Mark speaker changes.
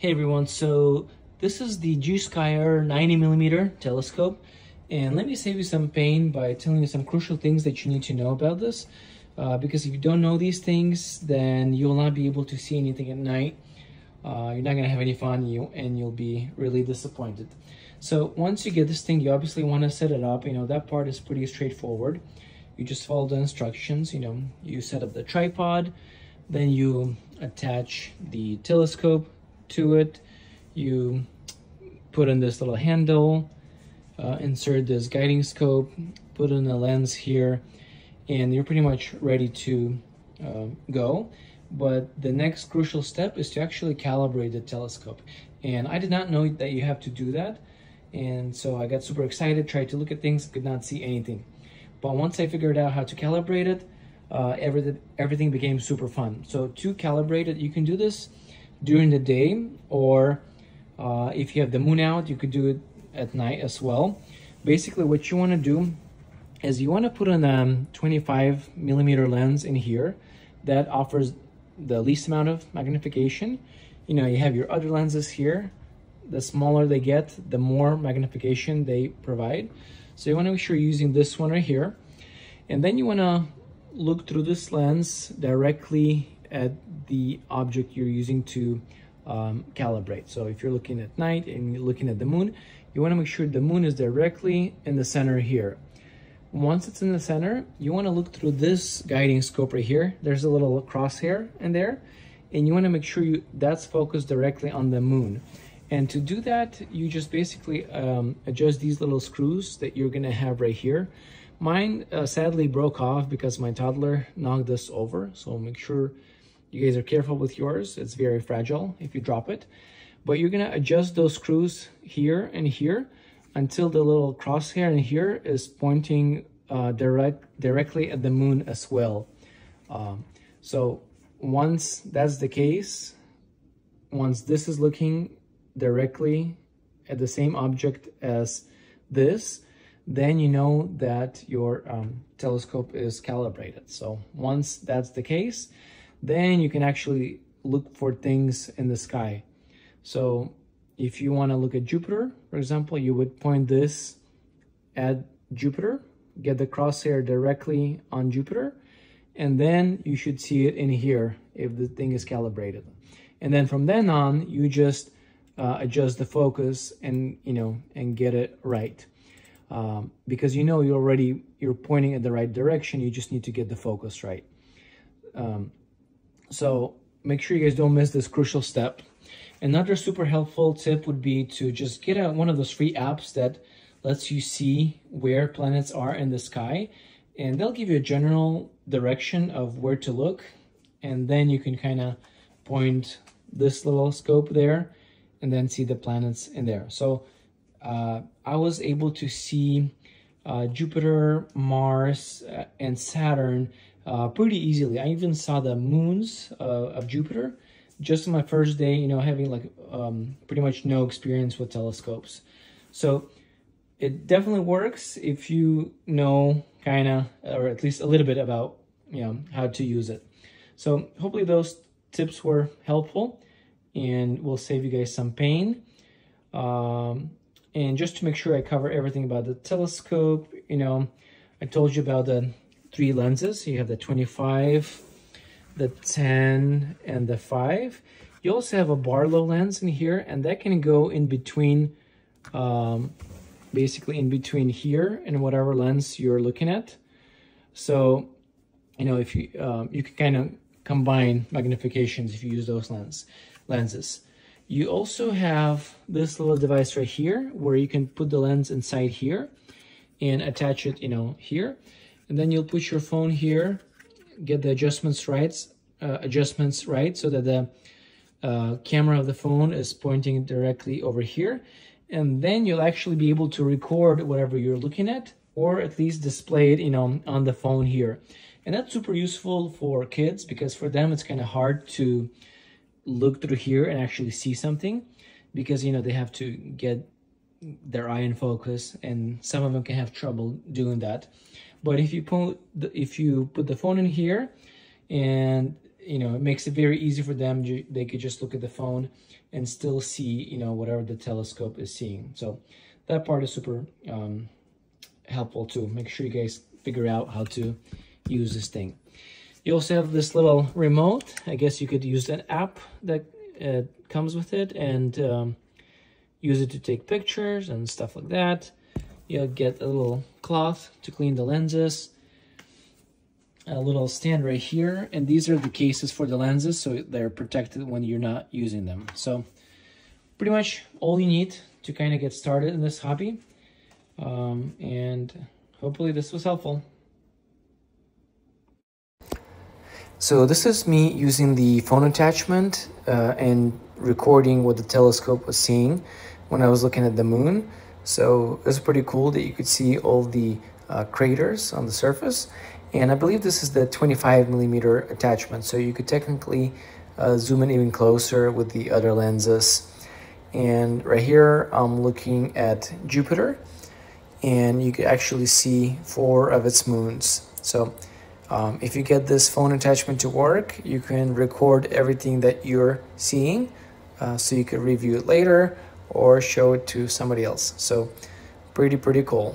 Speaker 1: Hey everyone, so this is the Gskyer 90 millimeter telescope and let me save you some pain by telling you some crucial things that you need to know about this. Uh, because if you don't know these things then you will not be able to see anything at night. Uh, you're not going to have any fun you and you'll be really disappointed. So once you get this thing you obviously want to set it up. You know that part is pretty straightforward. You just follow the instructions you know. You set up the tripod then you attach the telescope to it. You put in this little handle, uh, insert this guiding scope, put in a lens here, and you're pretty much ready to uh, go. But the next crucial step is to actually calibrate the telescope. And I did not know that you have to do that. And so I got super excited, tried to look at things, could not see anything. But once I figured out how to calibrate it, uh, everything, everything became super fun. So to calibrate it, you can do this during the day or uh, if you have the moon out you could do it at night as well. Basically what you want to do is you want to put on a 25 millimeter lens in here that offers the least amount of magnification. You know you have your other lenses here. The smaller they get the more magnification they provide. So you want to make sure you're using this one right here. And then you want to look through this lens directly at the object you're using to um, calibrate. So if you're looking at night and you're looking at the moon, you want to make sure the moon is directly in the center here. Once it's in the center, you want to look through this guiding scope right here. There's a little crosshair in there, and you want to make sure you that's focused directly on the moon. And to do that, you just basically um, adjust these little screws that you're going to have right here. Mine uh, sadly broke off because my toddler knocked this over, so make sure you guys are careful with yours. It's very fragile if you drop it. But you're gonna adjust those screws here and here until the little crosshair in here is pointing uh, direct directly at the moon as well. Um, so once that's the case, once this is looking directly at the same object as this, then you know that your um, telescope is calibrated. So once that's the case, then you can actually look for things in the sky. So if you want to look at Jupiter, for example, you would point this at Jupiter, get the crosshair directly on Jupiter, and then you should see it in here if the thing is calibrated. And then from then on, you just uh, adjust the focus and, you know, and get it right. Um, because you know you already, you're pointing in the right direction, you just need to get the focus right. Um, so make sure you guys don't miss this crucial step. Another super helpful tip would be to just get out one of those free apps that lets you see where planets are in the sky. And they'll give you a general direction of where to look. And then you can kind of point this little scope there and then see the planets in there. So uh, I was able to see uh, Jupiter, Mars, uh, and Saturn uh, pretty easily. I even saw the moons uh, of Jupiter just on my first day, you know, having like um, pretty much no experience with telescopes. So it definitely works if you know kind of, or at least a little bit about, you know, how to use it. So hopefully those tips were helpful and will save you guys some pain. Um, and just to make sure I cover everything about the telescope, you know, I told you about the three lenses. You have the 25, the 10, and the 5. You also have a Barlow lens in here, and that can go in between, um, basically in between here and whatever lens you're looking at. So, you know, if you um, you can kind of combine magnifications if you use those lens lenses. You also have this little device right here where you can put the lens inside here and attach it, you know, here and then you'll put your phone here, get the adjustments right, uh, adjustments right, so that the uh, camera of the phone is pointing directly over here. And then you'll actually be able to record whatever you're looking at, or at least display it, you know, on the phone here. And that's super useful for kids because for them it's kind of hard to look through here and actually see something because, you know, they have to get their eye in focus and some of them can have trouble doing that. But if you put the, if you put the phone in here and you know, it makes it very easy for them. They could just look at the phone and still see, you know, whatever the telescope is seeing. So that part is super um, helpful too. Make sure you guys figure out how to use this thing. You also have this little remote. I guess you could use an app that uh, comes with it and um, use it to take pictures and stuff like that. You'll get a little cloth to clean the lenses a little stand right here and these are the cases for the lenses so they're protected when you're not using them. So pretty much all you need to kind of get started in this hobby um, and hopefully this was helpful. So this is me using the phone attachment uh, and recording what the telescope was seeing when I was looking at the moon so it's pretty cool that you could see all the uh, craters on the surface and I believe this is the 25 millimeter attachment. So you could technically uh, zoom in even closer with the other lenses. And right here, I'm looking at Jupiter and you can actually see four of its moons. So um, if you get this phone attachment to work, you can record everything that you're seeing uh, so you can review it later or show it to somebody else. So pretty, pretty cool.